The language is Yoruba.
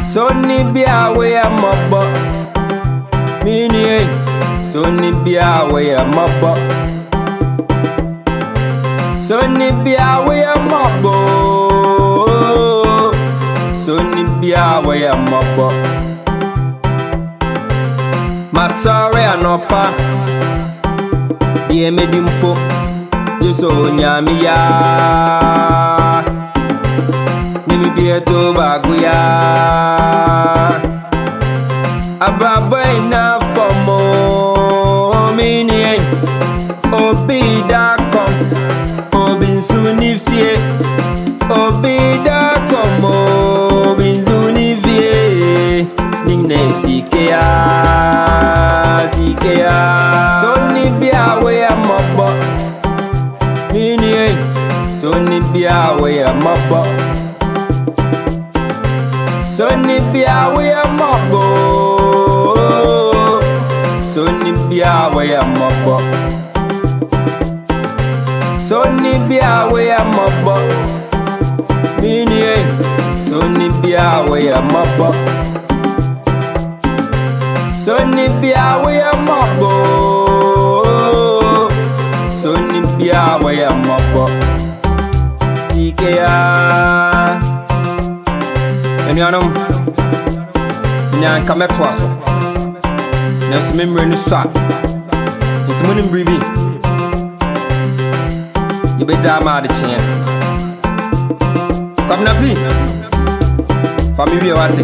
Soni bia we ya mobo Mini e Soni bia we a mobo Soni bia we a mobo Soni bia we ya mobo Masore anopa Die medimpo Juso nyami ya kẹ̀kẹ́ tó bá gúnyá. àbábọ̀ iná fọmọ omi ni ẹ̀ òbí dákọ̀ òbí sùn ní fìyè òbí dákọ̀ mọ́ òbí sùn ní fìyè nínú ìsìkéyà ìsìkéyà. sọ ní bí àwẹ̀ ẹ̀ mọ̀ pọ̀ mí ni ẹ̀ sọ ní bí àwẹ̀ ẹ̀ mọ̀ pọ̀ soni bia woyɛ mɔbɔ soni bia woyɛ mɔbɔ soni bia woyɛ mɔbɔ minie soni bia woyɛ mɔbɔ soni bia woyɛ mɔbɔ soni bia woyɛ mɔbɔ pikeyaa anuanom nyanka mɛtoa so nanso me mmerɛ no so a nti mu ne mmere bi yɛbɛgyaa ma adekyeeɛ kwafena pii fa me wie wate